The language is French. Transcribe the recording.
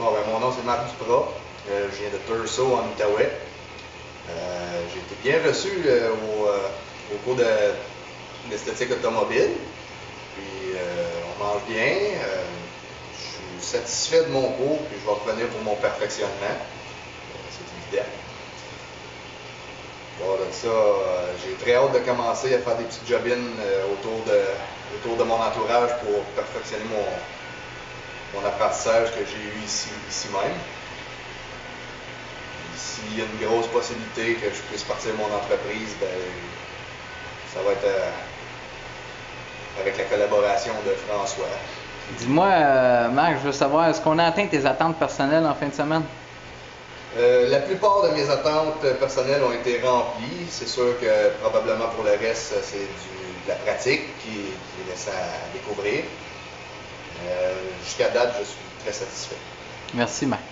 Bon, mon nom c'est Marc Duprat. Euh, je viens de Turso en Outaouais. Euh, j'ai été bien reçu euh, au, au, cours de l'esthétique automobile. Puis on mange bien. je suis satisfait de mon cours, puis je vais revenir pour mon perfectionnement. c'est évident. Bon, donc ça, j'ai très hâte de commencer à faire des petites jobines autour, de, autour de mon entourage pour perfectionner mon, mon apprentissage que j'ai eu ici, ici même. S'il y a une grosse possibilité que je puisse partir de mon entreprise, ben, ça va être euh, avec la collaboration de François. Dis-moi, euh, Marc, je veux savoir, est-ce qu'on a atteint tes attentes personnelles en fin de semaine? Euh, la plupart de mes attentes personnelles ont été remplies. C'est sûr que probablement pour le reste, c'est de la pratique qui, qui laisse à découvrir. Euh, jusqu'à date, je suis très satisfait. Merci, Marc.